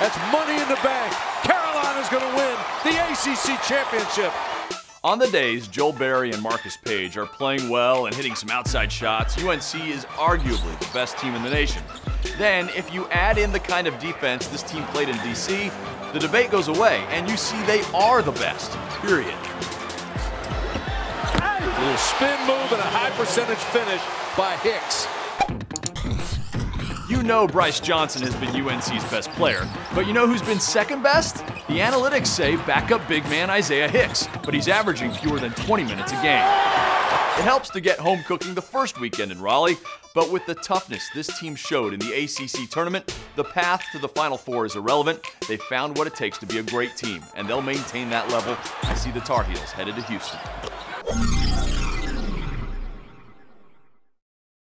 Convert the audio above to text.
That's money in the bank. Carolina's going to win the ACC championship. On the days Joel Berry and Marcus Paige are playing well and hitting some outside shots, UNC is arguably the best team in the nation. Then, if you add in the kind of defense this team played in DC, the debate goes away, and you see they are the best, period. A little spin move and a high percentage finish by Hicks. You know Brice Johnson has been UNC's best player, but you know who's been second best? The analytics say backup big man Isaiah Hicks, but he's averaging fewer than 20 minutes a game. It helps to get home cooking the first weekend in Raleigh, but with the toughness this team showed in the ACC tournament, the path to the Final Four is irrelevant. They found what it takes to be a great team, and they'll maintain that level. I see the Tar Heels headed to Houston.